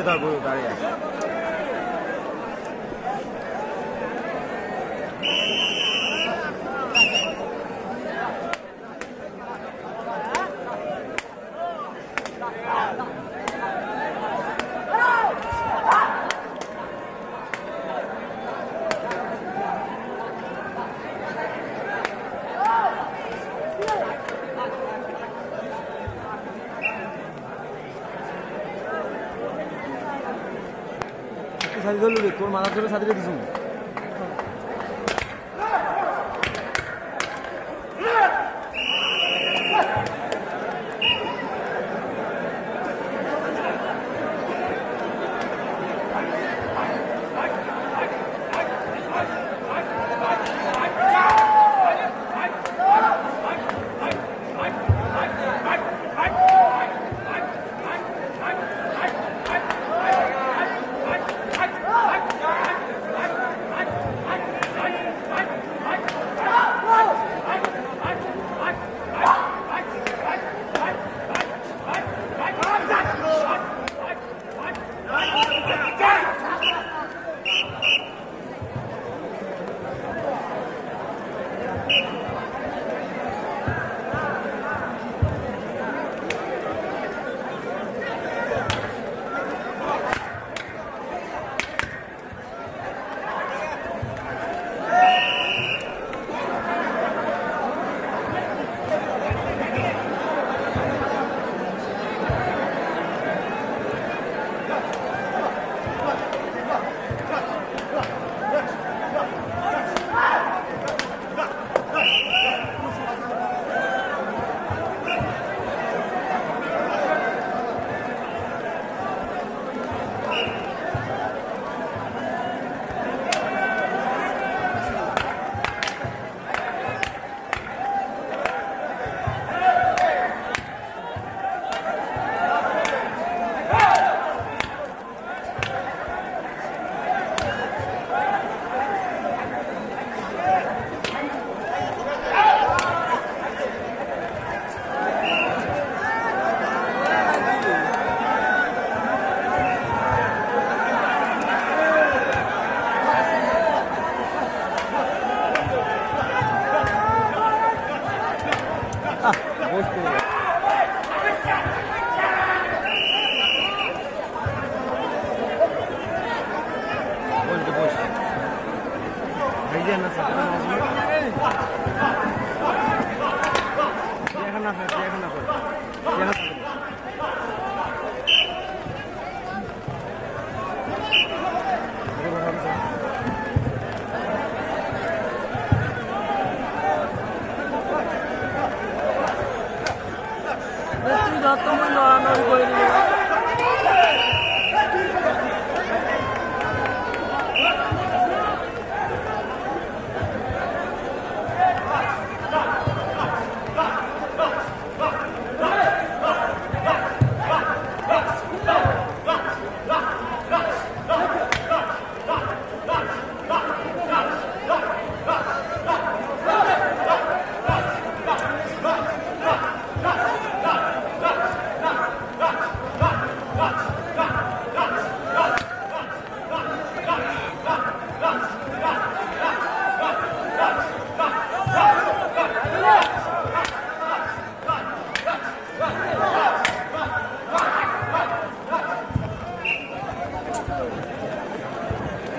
这段不用导演 Osborne.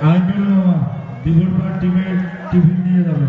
আইন দিদুর টিমে tiffin নিয়ে যাবে।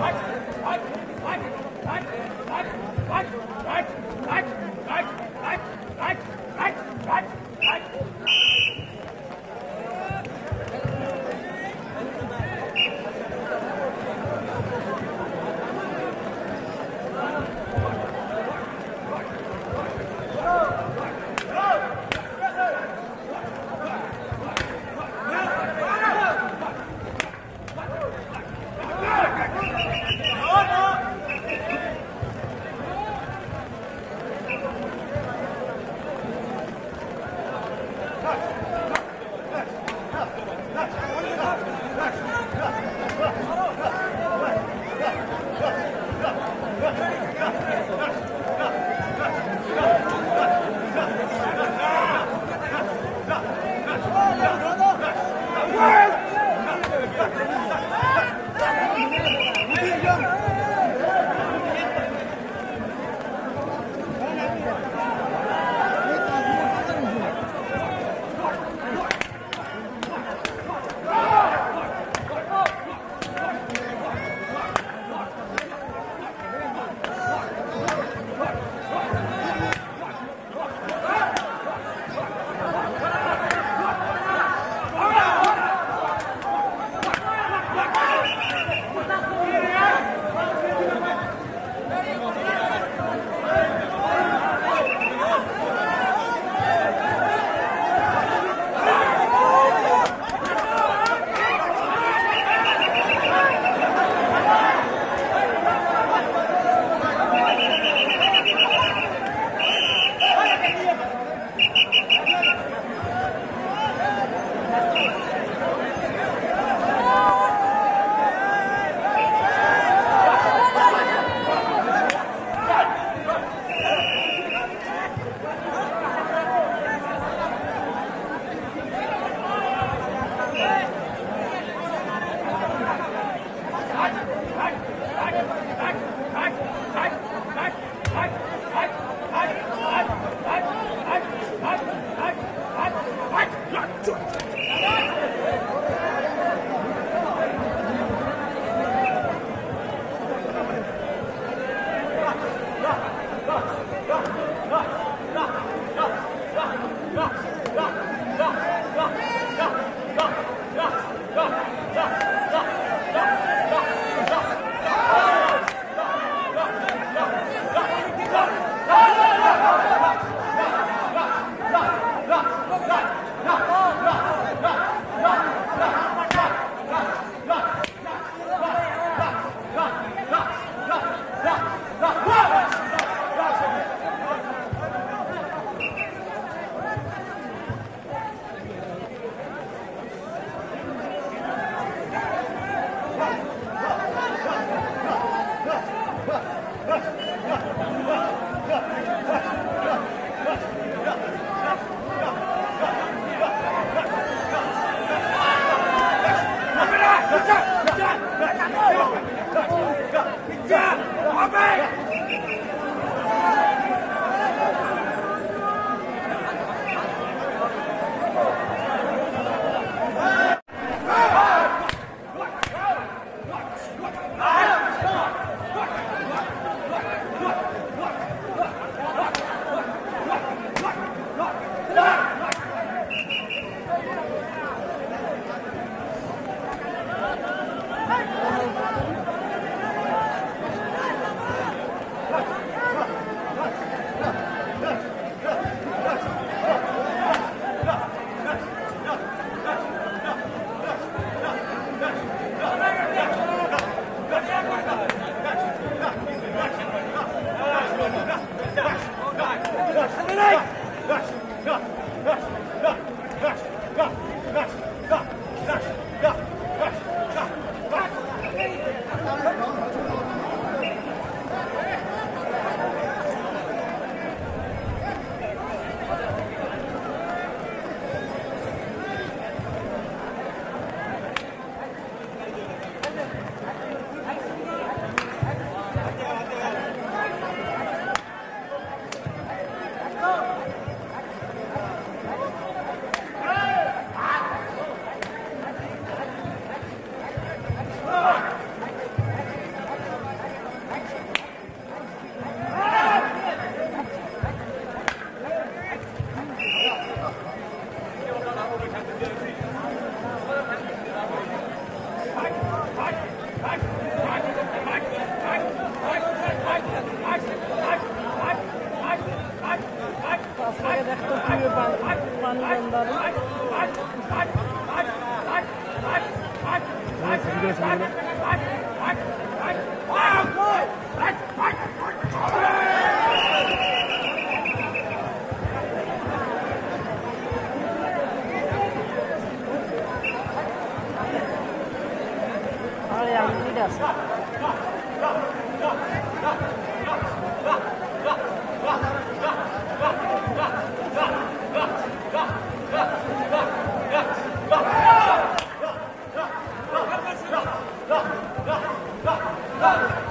Hey! Rechtopnieuw van, van London. Nice, you guys নাম